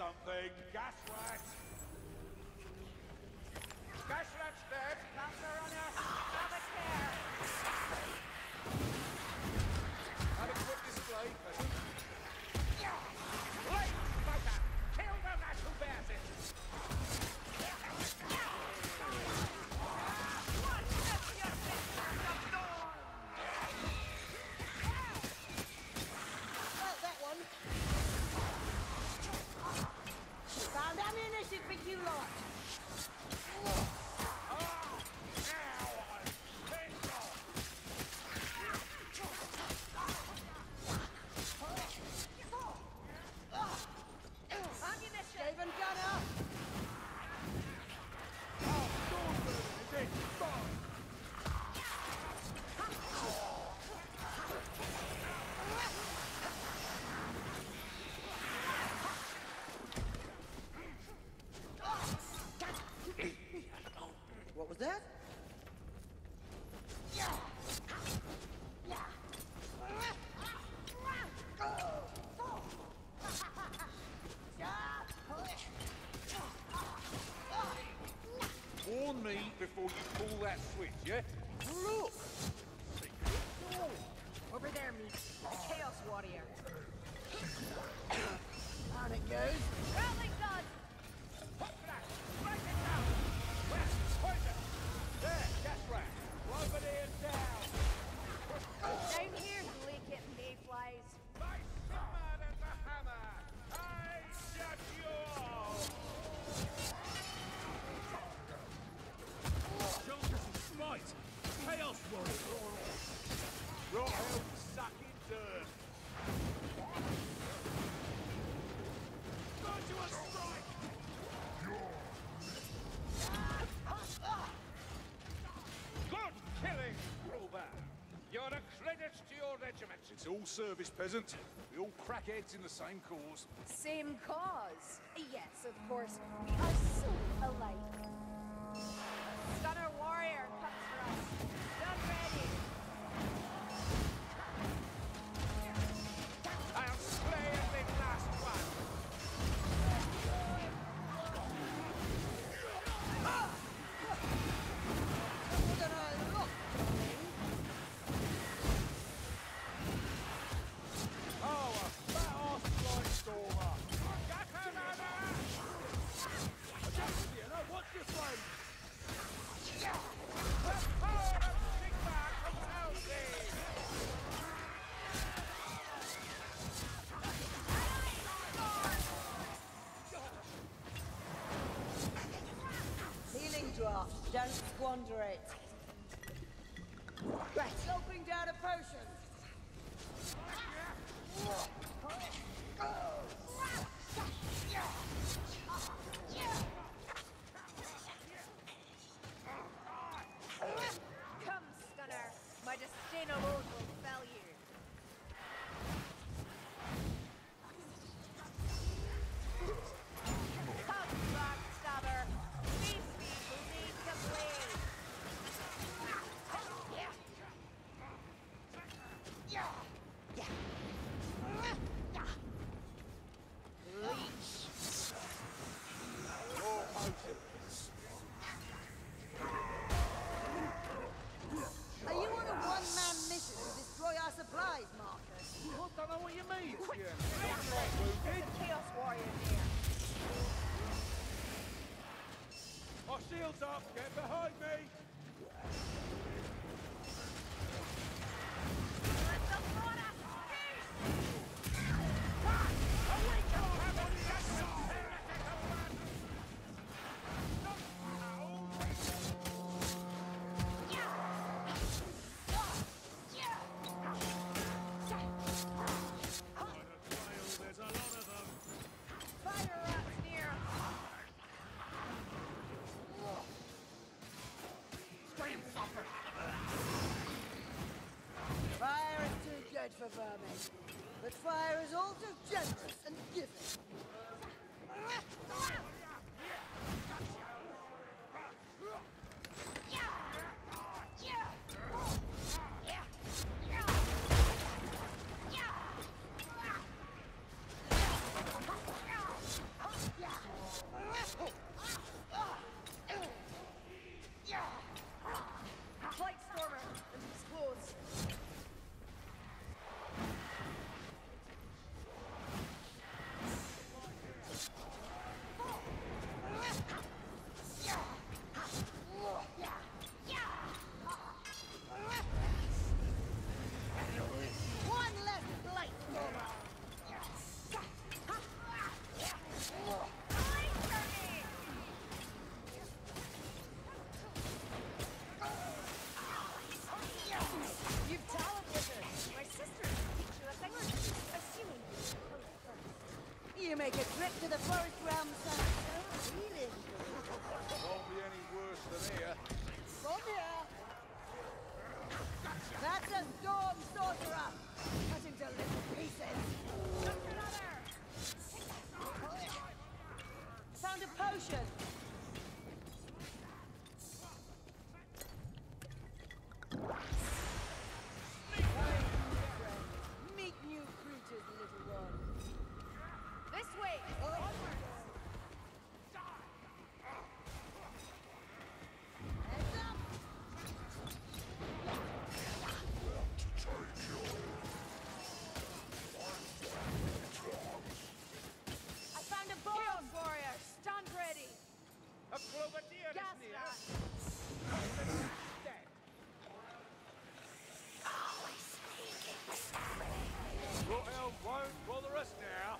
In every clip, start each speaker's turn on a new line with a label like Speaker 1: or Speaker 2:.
Speaker 1: something, Gasrat! Gasrat's dead! Plants on us! Have
Speaker 2: a care! Adequate display.
Speaker 1: Thank you lot. that?
Speaker 2: It's all service, peasant. We all crack heads in the same cause.
Speaker 3: Same cause? Yes, of course.
Speaker 4: Don't squander it.
Speaker 2: Shield's up. Get behind me.
Speaker 4: Vermin. But fire is also generous and giving. Make a trip to the forest realm.
Speaker 2: Won't be any worse than here.
Speaker 4: From here. That's a storm sorcerer. Cut to little pieces.
Speaker 3: Another!
Speaker 4: Found a potion.
Speaker 2: Won't bother us now.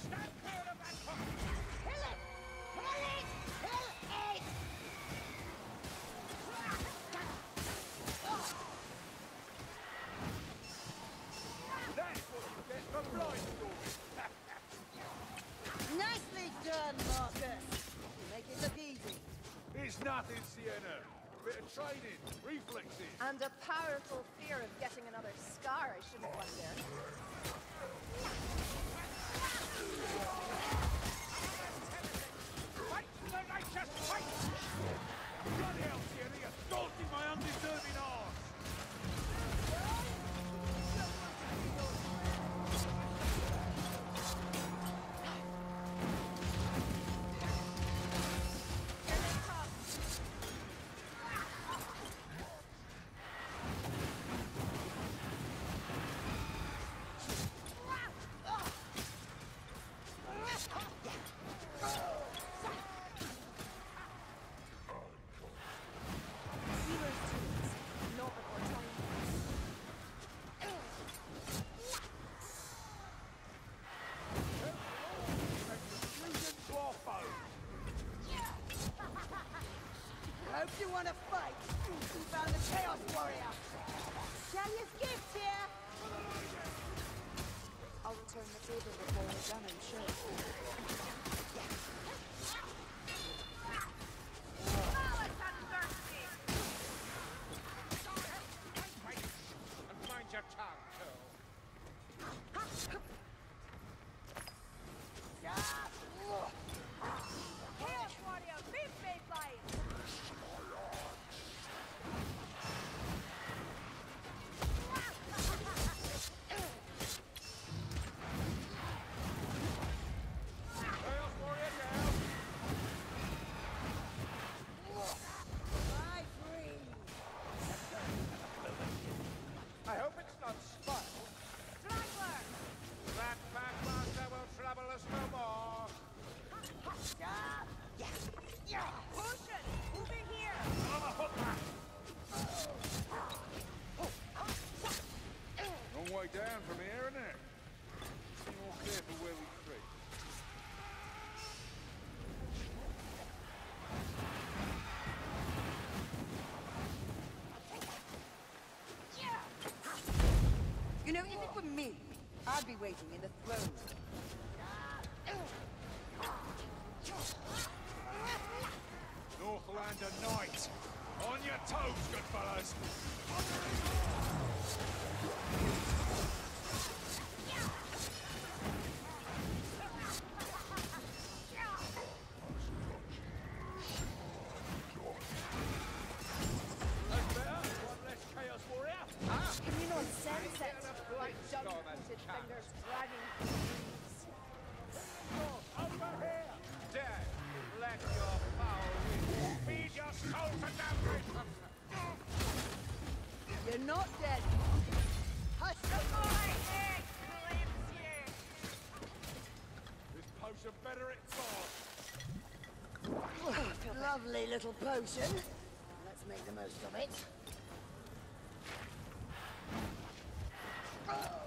Speaker 2: Stand clear of that top.
Speaker 4: Kill it! Kill it! Kill it!
Speaker 2: That's what you get for blind storming.
Speaker 4: Nicely done, Markus. You make it look easy.
Speaker 2: It's nothing, Sienna. A bit of training, reflexes.
Speaker 3: And a powerful fear of getting another scar, I shouldn't wonder.
Speaker 4: Wanna fight? We found the Chaos Warrior! Shallya's gift here!
Speaker 3: I'll return the favor before we're done, I'm sure.
Speaker 4: If it me, I'd be waiting in the throne.
Speaker 2: Northlander Knight. On your toes, good fellas.
Speaker 4: Lovely little potion. Let's make the most of it. Oh.